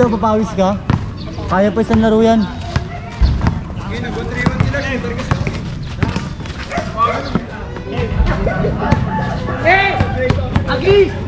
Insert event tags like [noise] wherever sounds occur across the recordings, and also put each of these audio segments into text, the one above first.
Dito, papawis ka. Kaya pa isang laro yan. Sarap sila,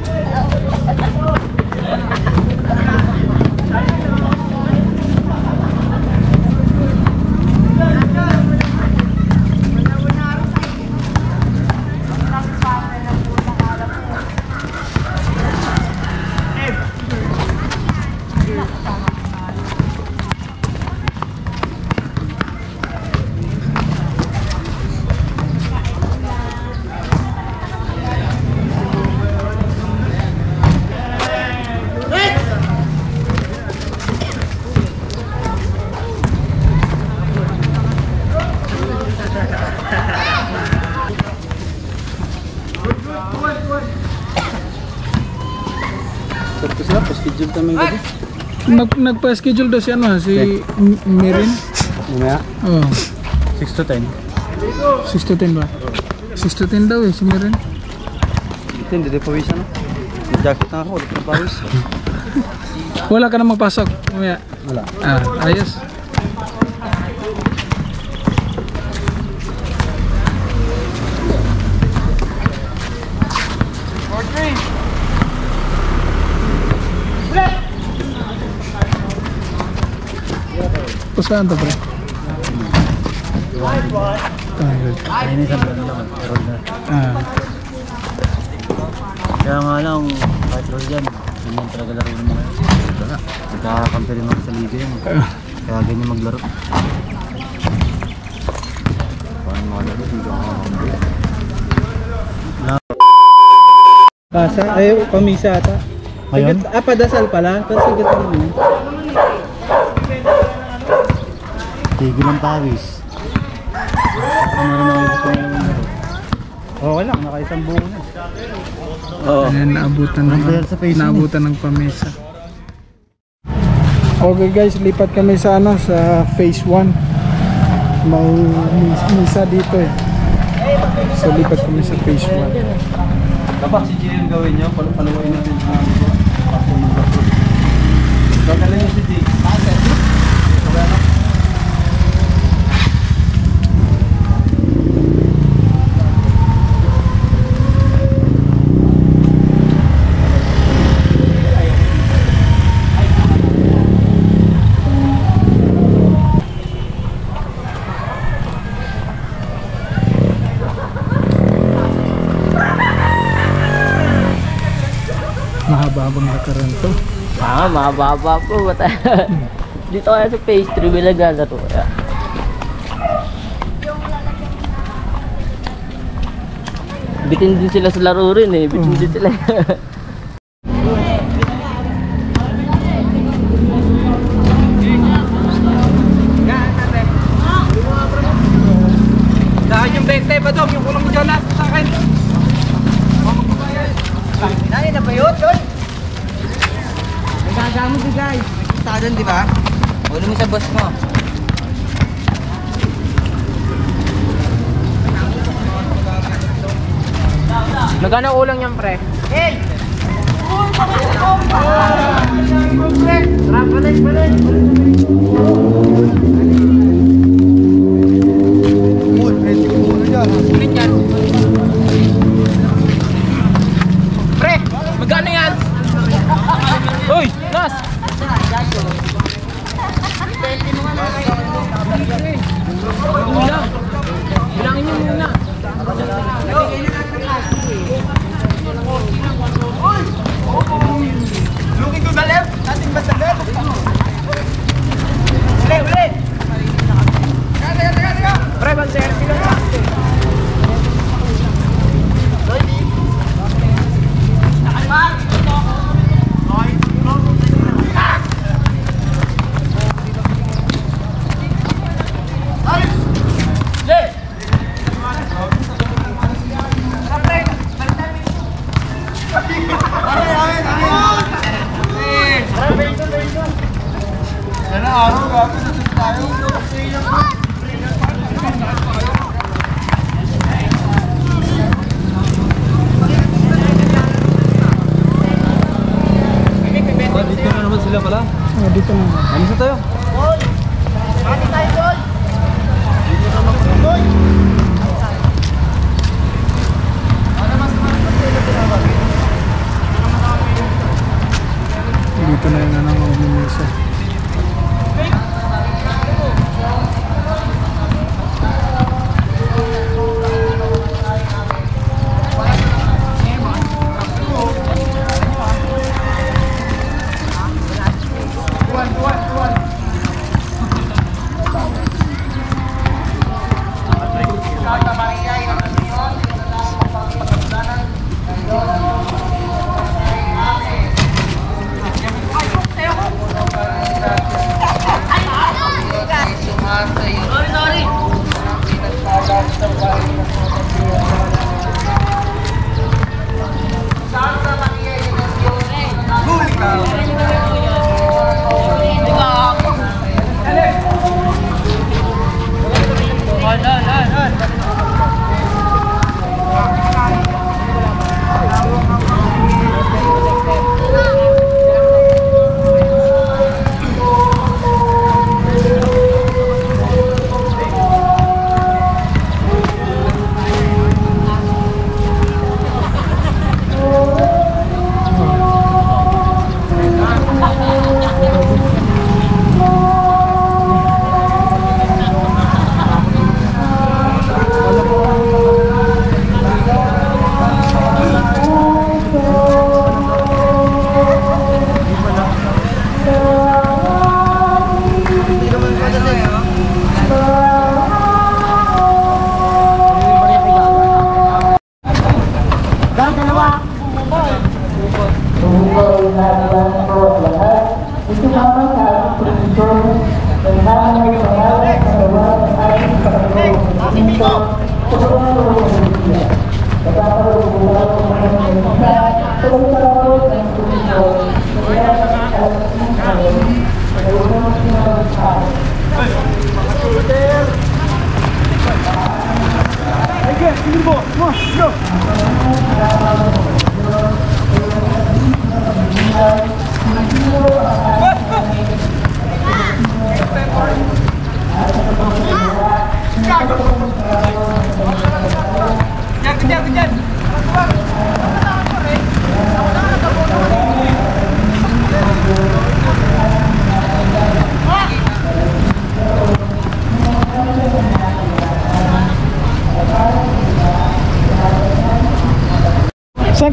pa-schedule kami gabi. Nag, nagpa-schedule daw si ano, si M- Mirin. Mamaya, Oh, 6 to 10. 6 to 10 ba? 6 to 10 daw eh, si Mirin. ito hindi din pawisan no? May jacket na ako, ulit na pawis. Wala ka na magpasok. Mamaya. Wala. Ah, ayos. Pusahan to, pre. Isang laro naman. Roll na. Ah, Kaya nga lang, kahit roll yan, yung talaga laro ng mga. Nagkakampi rin ako sa liga ah. Kaya ganyan maglaro. Paano mga laro? Hindi ako makakampi. Basa? Ay, pamisa ata. Ngayon? Ah, padasal pala. Pasigat mo yun. Tigil ang pawis. Ano rin ako gusto. Okay lang, nakaisang buo na. Oo. Ayan, naabutan Ang ng, naabutan ng pamesa. Okay guys, lipat kami sa ano, sa phase 1. May mis- misa dito eh. So lipat kami sa phase 1. Dapat si GM gawin niyo, pal paluwain natin sa mga. Gagaling niyo si G. Lakaran to. Ah, mababa po. Bata. [laughs] Dito kaya sa phase 3 may naglalaro kaya. Bitin din sila sa laro rin eh. Bitin din sila. [laughs] Saan yung 20 ba dong? Yung kulong dyan na sa akin. Ay, na ba yun? Yun? Nagagamo di guys. Kita doon, di ba? Ulo mo sa boss mo. Magkano ulang yan pre? Pre, magkano yan? Uy, Nas! baso. Depende mo nga na. Ulang. Bilangin niyo muna. Looking to the left, nothing but the left. Uli, uli! Teka, teka, teka, teka! Pre, banser, sila na! Mark!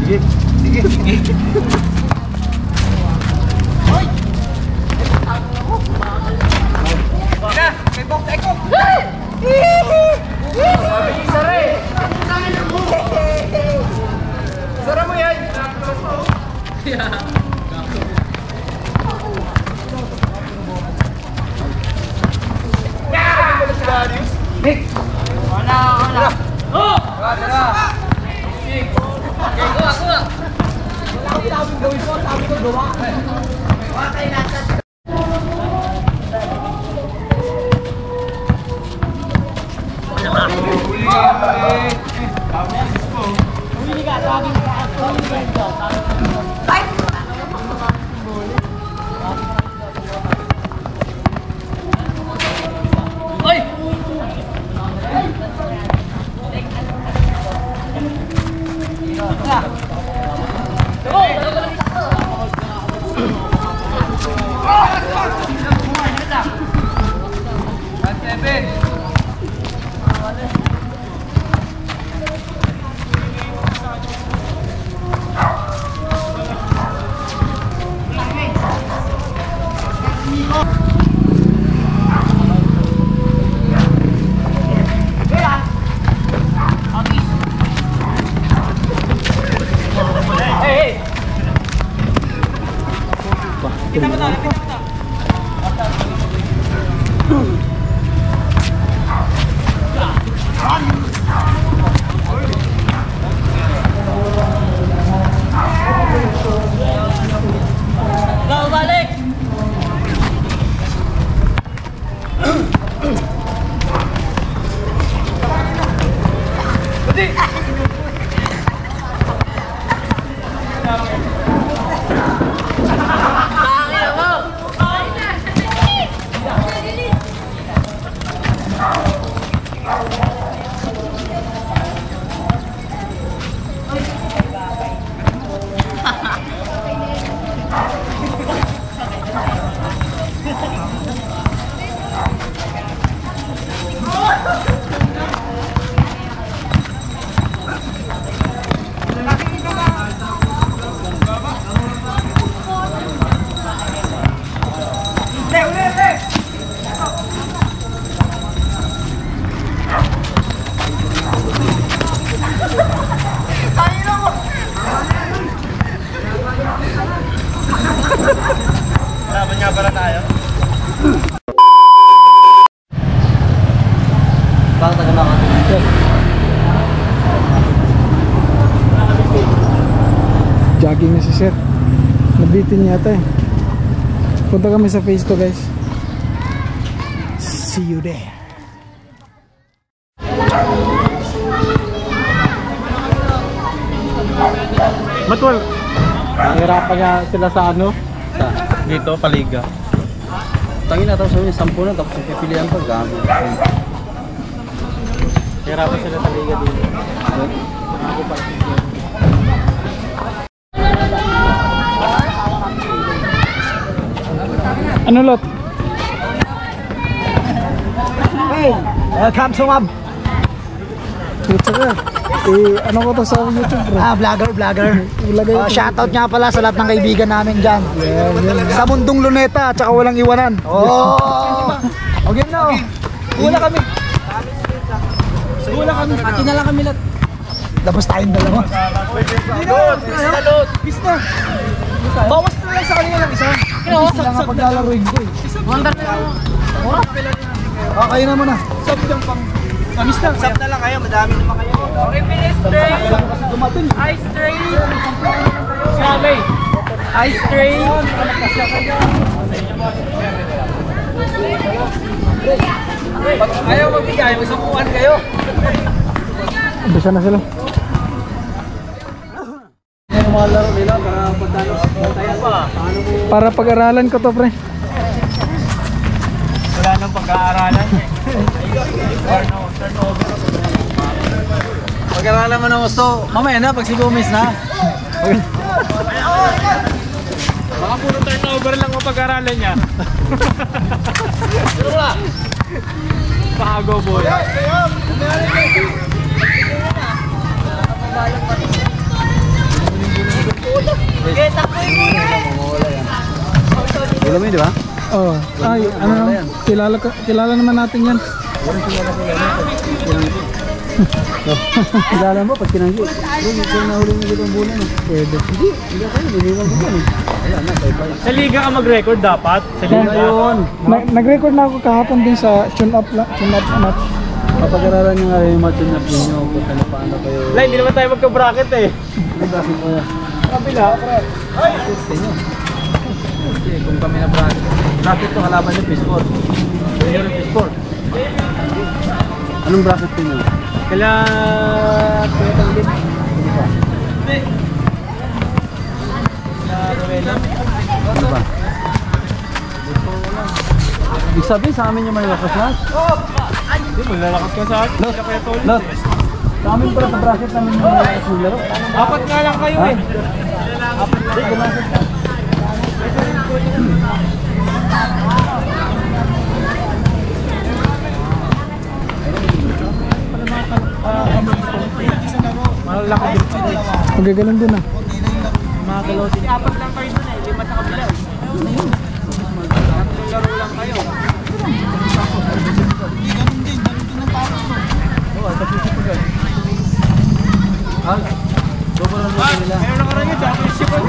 Sige. Sige. Go, Jogging na si sir. Nabitin yata eh. Punta kami sa phase 2 guys. See you there. Matwal. Nahirapan nga sila sa ano? Sa, dito, paliga. Tangin na tapos niya, sampu na tapos pipilian pa, gago. Nahirapan sila sa liga dito. Ano lot? Hey, welcome to Mab. Ka. Eh, ano ko to sa YouTube bro? Ah, vlogger, vlogger. Ilagay Uh, shoutout nga pala sa lahat ng kaibigan namin dyan. Yan, yan. Sa mundong luneta at saka walang iwanan. Oh! [laughs] Okay na oh. Una kami. Wala kami. Pati na lang kami lahat. Labas tayong dalawa. Bawas na lang sa kanila lang isa. Sila nga paglalaroin ko eh. Ah, kayo naman ah. Sab lang pang... Amis lang. Sab na lang kayo. Madami naman kayo. Okay, finish train. Ice train. Sabi. Ice train. Pag ayaw magbigay, magsapuan kayo. Umpisa na sila. Yung mga laro nila para pagdalo. Bantayan pa. Para pag-aralan ko to, pre. Wala nang pag-aaralan. Pag-aaralan mo ng gusto, mamaya na, pag si Gomez na. Baka puro turnover lang ang pag-aralan niya. [laughs] Bago boy. Ulam yun, di ba? Oh, ay, ano, kilala, ka- kilala naman natin yan. [laughs] Kilala mo, pag kinanggi. Hindi, ikaw na huli ng litong bulan. Pwede. Hindi, hindi ako, niliwan ko pa eh. Sa liga ka mag-record dapat. Sa liga. Na- nag-record na ako kahapon din sa tune up, la- tune up match. kapag-aralan nyo nga yung match-up ninyo kung ano paano kayo. Wala, hindi naman tayo magka-bracket eh. Ano bakit ko? Kabila, pre. Nyo. Kasi kung kami na bracket, bracket to kalaban yung P-Sport. Senior yung P-Sport. Anong bracket ko nyo? Kala... Kuya Tanggit. Ano ba? Ibig sabihin sa amin yung malalakas na? Hindi, malalakas ka sa akin. Lot. Lot! Sa amin pala sa bracket namin yung malalakas ng laro. Apat nga lang kayo eh. Malalaki din pa rin. Magagaling din ah. Mga kalosin. Apat lang kayo dun eh. Lima sa kabila eh. Tatlong laro lang kayo. Ah, double ang laro nila. Ngayon lang karang yun. Championship ang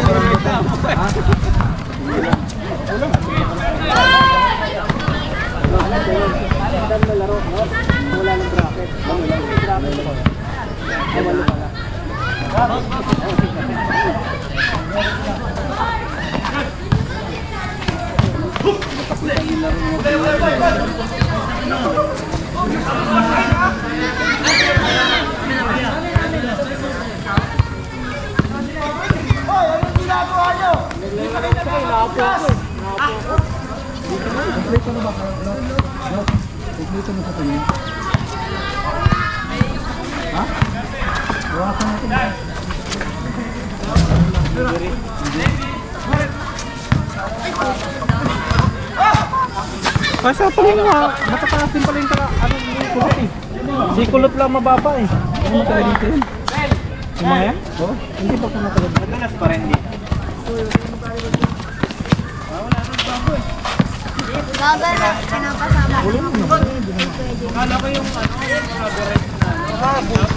Ha? Bawasan natin direkta. Basta pala yung mga matataas din pala yung taka, ano yung kulot eh. Si kulot lang mababa eh. Ano tayo dito yun? Yung mga yan? Oo. Hindi pa ko nakalad. Madalas pa rin dito. Bagal na pinapasama. Kala ko yung ano, average na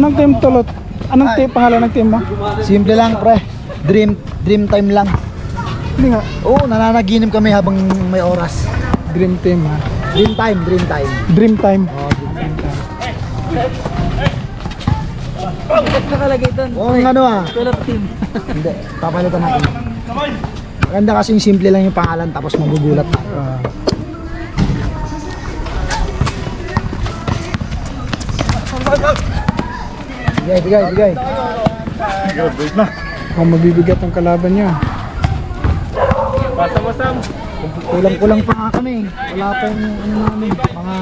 Anong team to, Lot? Anong team, pangalan ng team mo? Simple lang pre. Dream dream time lang. Hindi nga, Oo, nananaginip kami habang may oras. dream team ha. Dream time, dream time. Dream time. Nakalagay doon. Oo, ano ah. Tulad team. [laughs] Hindi, papalitan natin. Maganda kasi yung simple lang yung pangalan tapos magugulat tayo. Ah, Bigay, bigay, bigay. Kung mabibigat ang kalaban niya. Basta mo Sam. Kulang-kulang pa nga kami. Wala pa yung ano namin, mga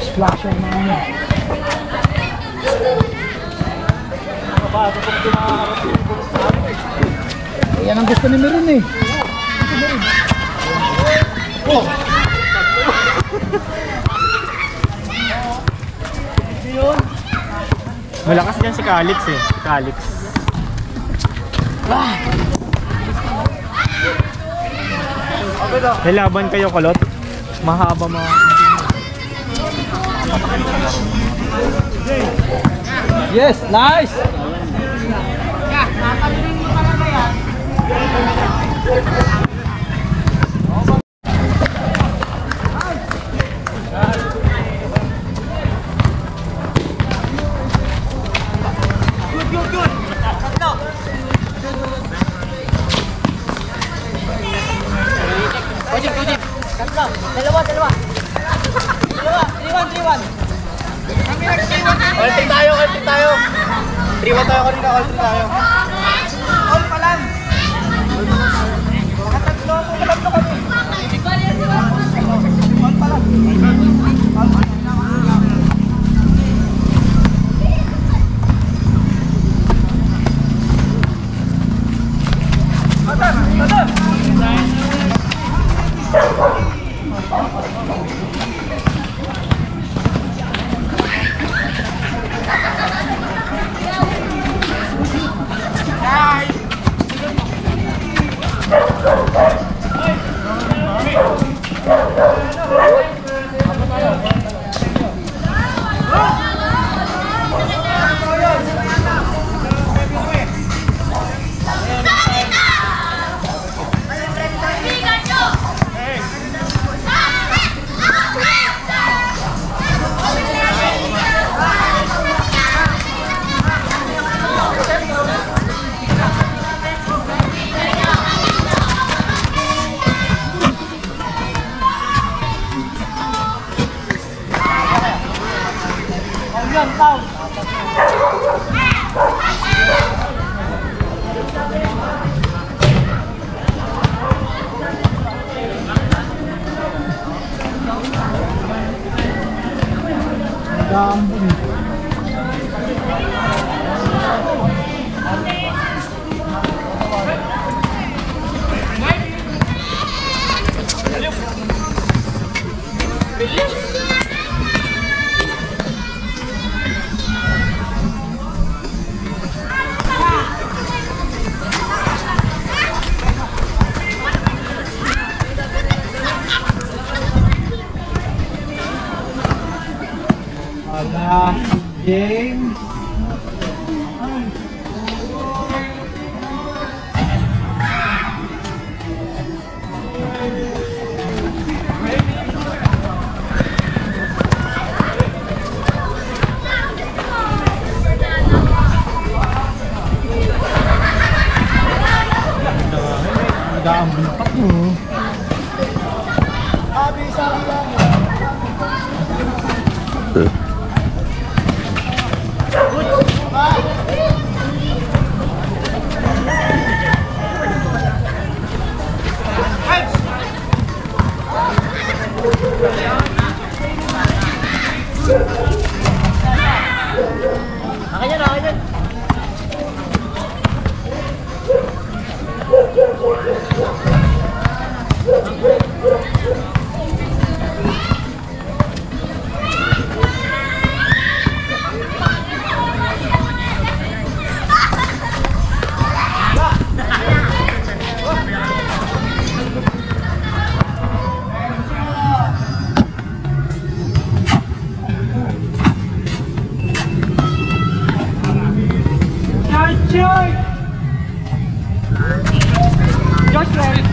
splasher na ano. Yan ang gusto ni Meron eh. [laughs] Malakas dyan si Calix eh. Si Calix. May laban kayo kulot. Mahaba mga... Yes, nice! Ulti tayo, ulti tayo. Triwa tayo kanina, ulti tayo. All pa lang! Nakatatlo ako, matatlo kami. All pa lang. Gambon. mostra ele.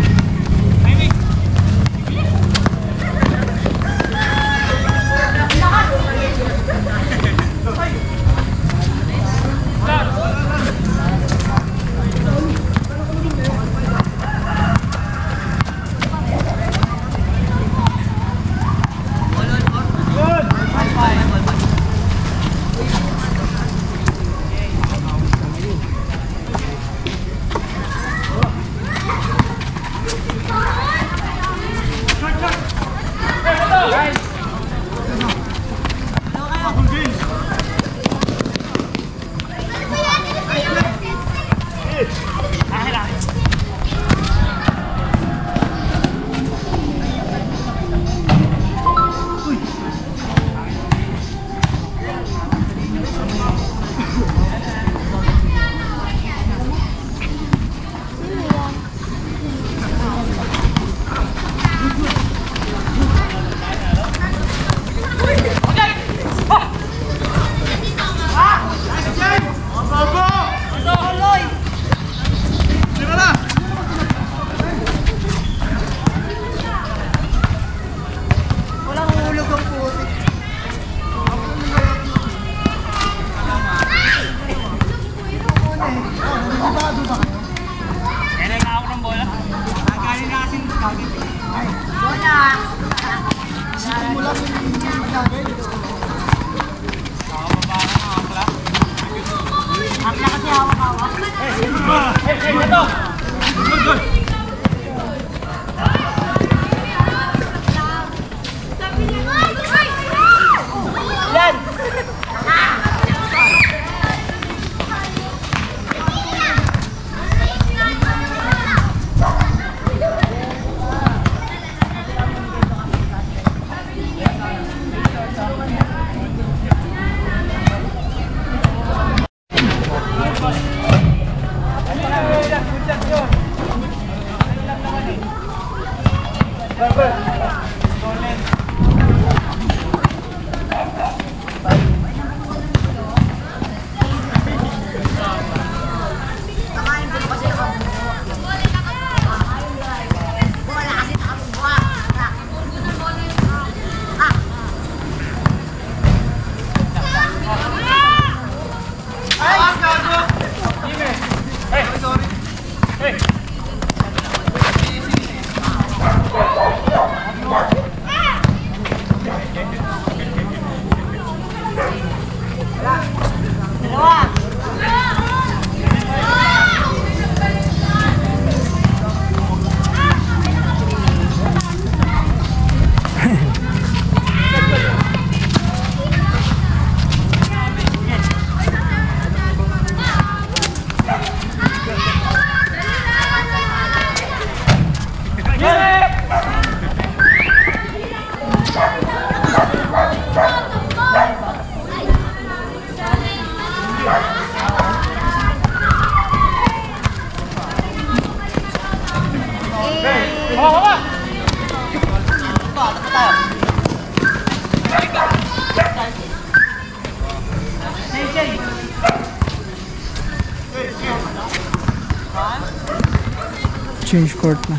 Court na.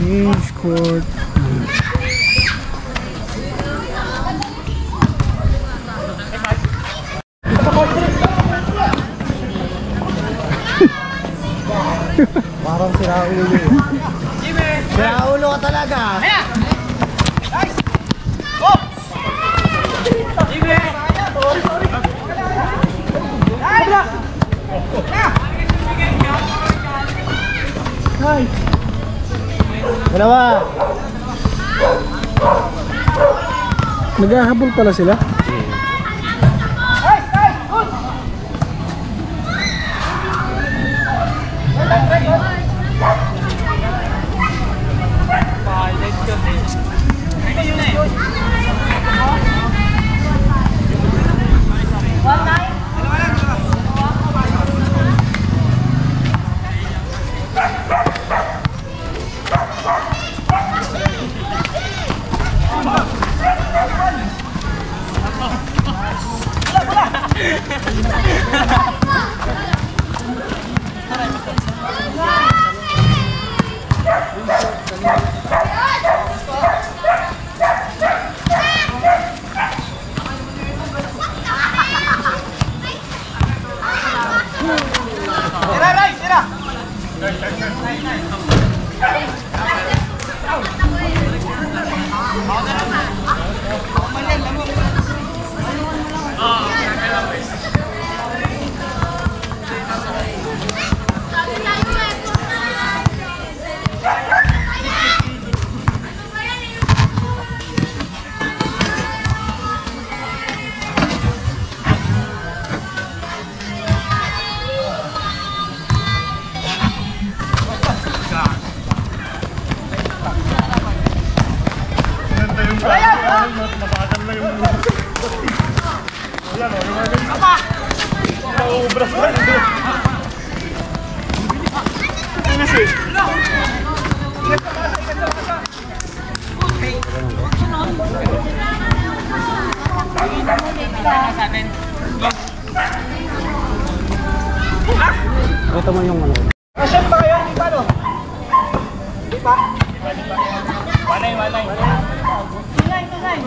Change court. Parang sira ulo eh. Sira ulo ka talaga. Dalawa. Naghahabol pala sila. 好的。Ito mo yung ano. Asan pa kayo? Di ba no? Di pa? Manay, manay. Nine, nine.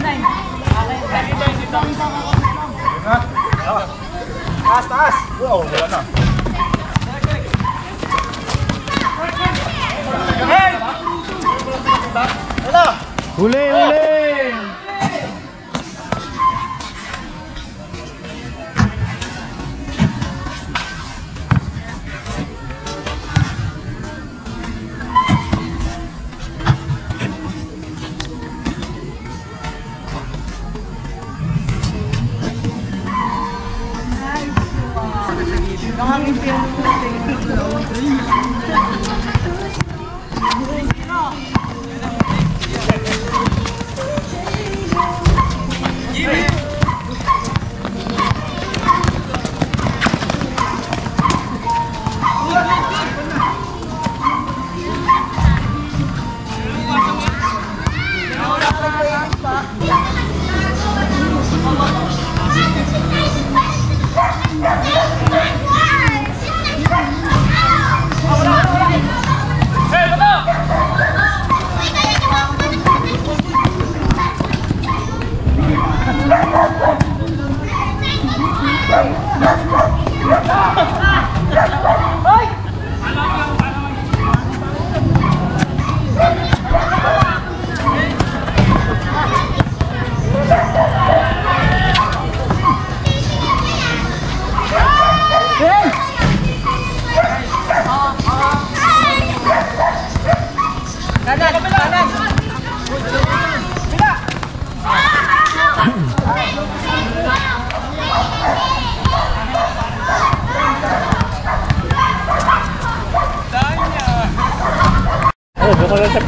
Nine. Taas, taas. Oo, wala na. Hey! Ano? Huli, huli! Oh,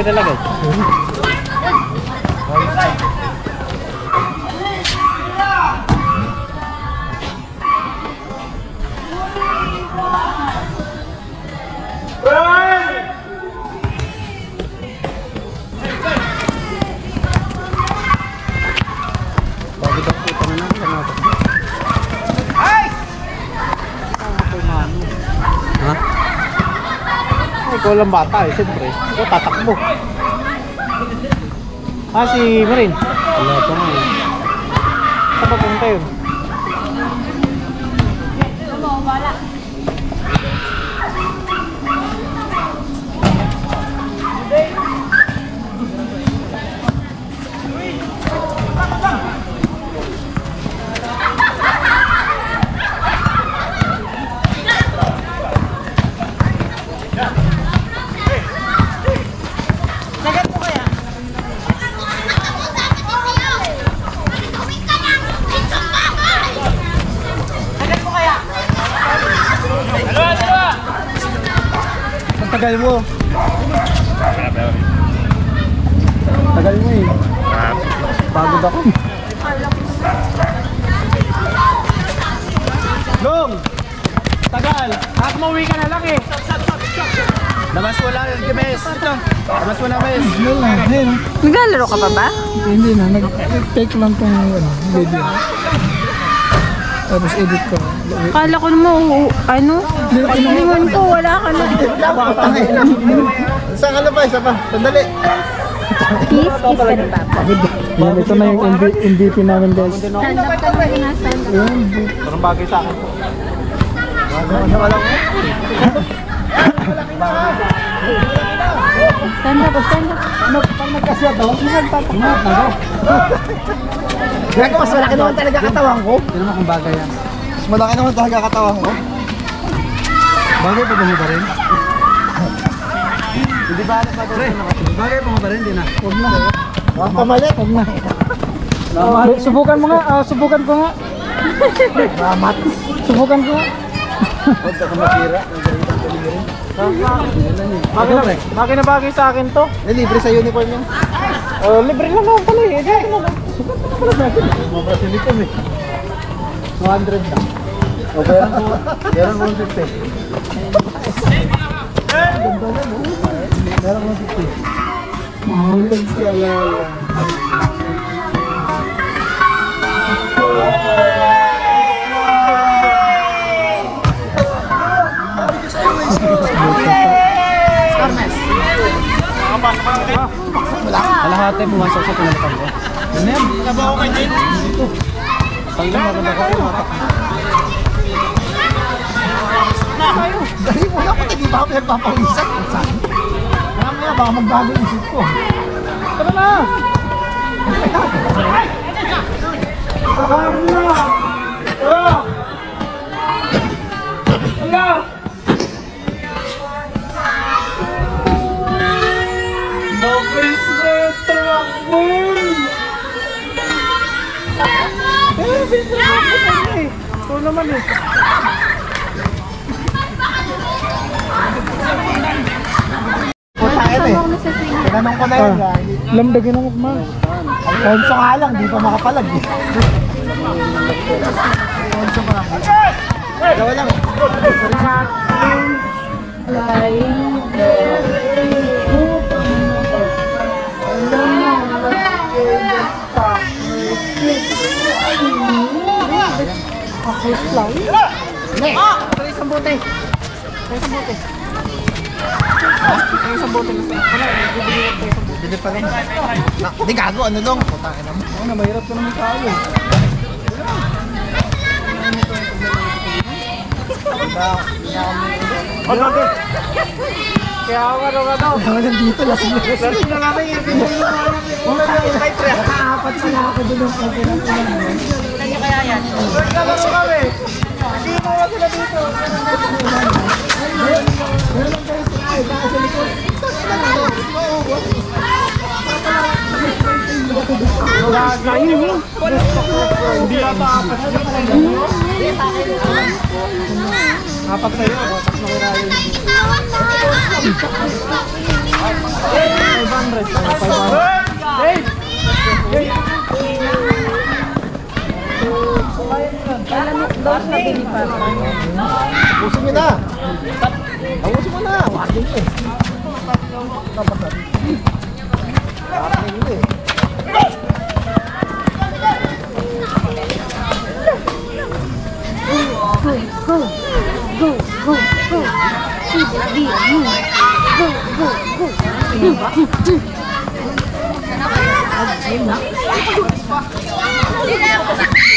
doon Ay, ikaw lang bata eh, siyempre. Ikaw tatakbo. Ah, si Marin. Wala pa nga eh. Saan pa pumunta yun? Tagal mo. Tagal mo eh. Pagod ako. Dong! Tagal! At mauwi ka na lang eh. Labas mo lang, Gimes. Labas mo na, Mes. Naglalaro ka pa ba? Hindi na. Nag-take lang tong ano, video. Tapos edit ko. Kala ko naman, ano? Limon ko, wala ka na. Saan ka na ba? Isa pa. Sandali. Kiss, kiss ka na, Papa. Yan, ito na yung MV- MVP namin guys. Stand up ka na, stand up. Parang bagay sa akin. Stand up, stand up. Gago, mas malaki naman talaga katawan ko. Hindi naman kung bagay yan. Mas malaki naman talaga katawan ko. Bagay pa ba mo ba rin? Hindi ba alam ba doon? Bagay pa mo ba rin? Hindi na. Huwag na. Ang kamalit. Huwag na. Subukan mo nga. ah, subukan ko nga. Ramat. Subukan ko nga. Huwag ka masira. Bagay na, bagay na bagay sa akin to. Nalibre sa uniform yun. Oh, libre lang naman pala eh. Dito na lang. Mga Brasilitom eh. 200 na. O, meron ko, meron ko 50. Meron ko 50. Mahulog ka lala. Kalahati pumasok sa pinalitan ko. Ano yan? Trabaho kay Jane? Dito. Tanggal maganda ko yung mata. Dali mo na ako, hindi ba ako nagpapawisan? Kaya maya, baka magbago isip ko. Tara na! Ito naman eh. Tinanong ko na yun. Ah, ah. lamdagin ako ma. Alfonso nga lang, di pa makapalag. eh. Alfonso pa. Dalawa lang. Bili pa rin. Na, di gago, ano lang? Putangin naman. Oo na, mahirap ka naman talo eh. Kaya ako ano ka daw. Ako nandito, lasing na lasing. Na kami. Una na yung kay Pre. Kaapat sila ako doon ng pagkilang ulan. Naglalaro kami. Hindi mo ka sila sa likod. Hindi yata apat. Apat sa'yo, apat na kirayo. 500. 500. Malamig daw siya dilipat. Ubusin niyo na. Ubusin mo na. Wag yun eh. Wag yun eh. Go, go, go, go. Go, go, go. Go, go, go. Go, go, go.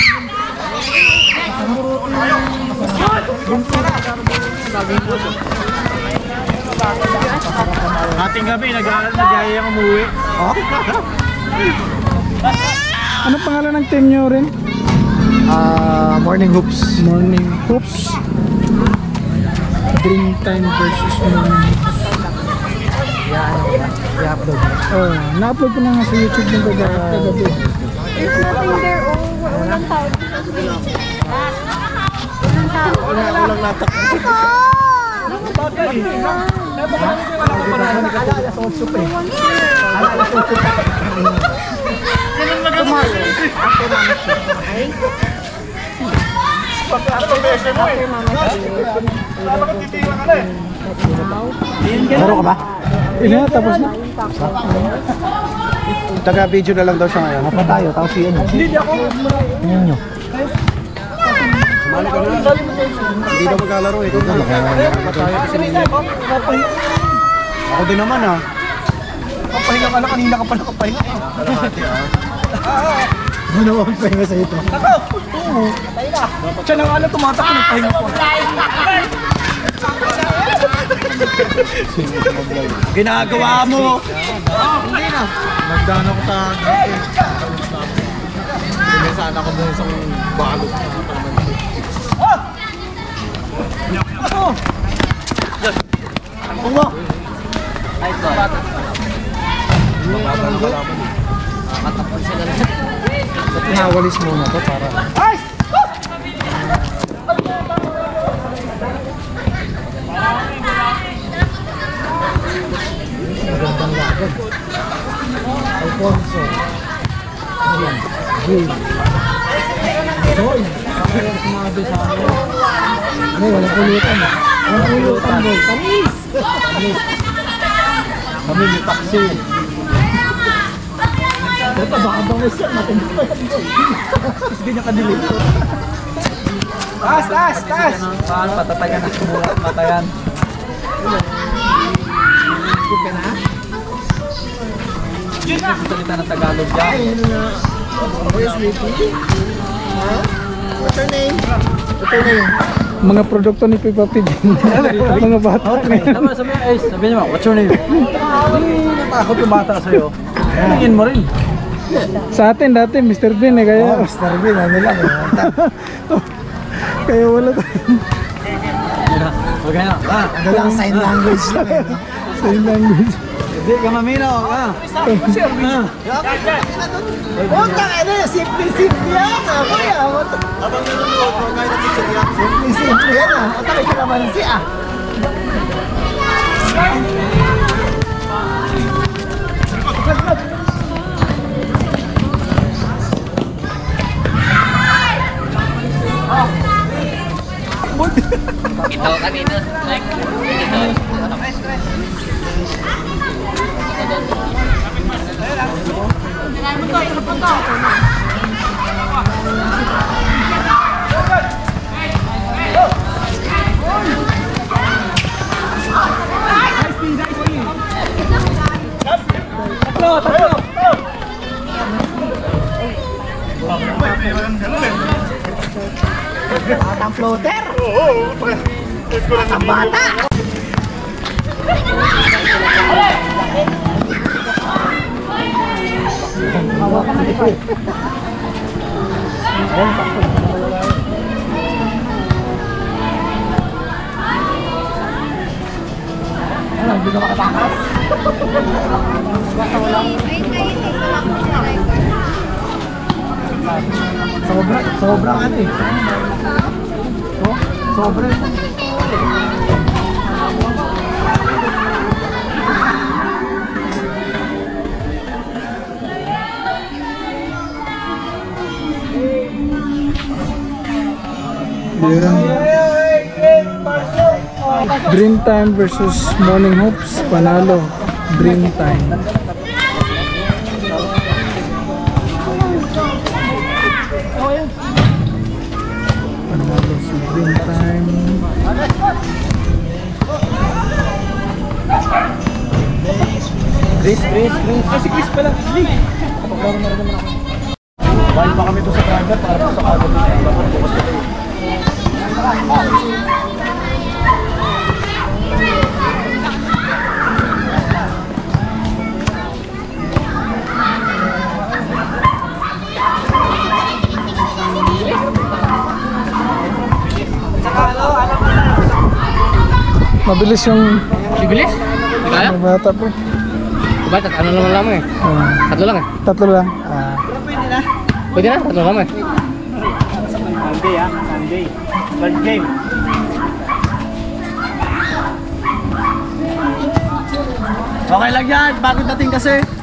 Ating gabi, nag-aaral umuwi. Anong pangalan ng team nyo rin? Ah, morning hoops. Morning Hoops. Dream Time versus Morning Hoops. I-upload. Oh, na-upload ko na nga sa YouTube ng kagabi. kagabi. There's nothing there. Oh, walang tao. Alala sa otso pa. Laro ka ba? Ina, tapos na. Taga-video na lang daw siya ngayon. Hapa tayo, tapos yun. Hindi, di ako. Tingnan nyo. Ka na. Hindi daw maglalaro eh. Tayo kasi ninyo. Ako din naman ah. Papahinga ka na, kanina ka pa nakapahinga. Ano ang pahinga sa ito? Siya na nga lang tumatak, nagpahinga ko. Ginagawa mo! Nagdaan ako Hindi sana ako dun sa balot na naman. Pinawalis muna to para... Magandang lagot. Alfonso. Ayan. Gil. Joy. Kaya sumabi sa akin. Ano, walang pulutan. Walang pulutan, boy. Tamis! Tamis. Kami ni Taxi. Ito, baka bangus yan. Matindi pa yan, boy. [laughs] Hindi niya kadilim. Taas, taas, taas! Paano patatagan na sumulat matayan? Good ka na? Salita ng Tagalog dyan. Ayun na. Where's Lippy? Huh? What's her name? What's her name? Mga produkto ni Peppa Pig. [laughs] Mga bata. Sabi, sabi, eh, sabi niyo, what's your name? Hindi natakot yung bata sa'yo. Tingin mo rin. Sa atin dati, Mr. Bean eh. Kaya, Oh, Mr. Bean, ano lang. eh. [laughs] kaya wala tayo. Ka na. Ah, lang, sign language lang eh. [laughs] Sign language. Hindi ka maminaw. Ah. Puta ka na, simple-simple yan. ah, Kuya, Habang nanonood, huwag kayo nag-check yan. simple-simple yan ah. Puta, may kalamansi ah. Ito Dream Time versus Morning Hopes. Panalo. Dream Time. Panalo si Dream Time. Chris, Chris, Chris. Ah, si Chris pala. Lee. Bahay pa kami to sa driver para sa. Dapat bukas. Mabilis yung Bibilis? Hindi kaya? bata po. Diba, tat ano naman lamang eh. Ah, Tatlo lang eh. tatlo lang. Ah, Pwede na, tatlo lang eh. Sunday ah, Sunday. Third game. Okay lang yan, bago dating kasi.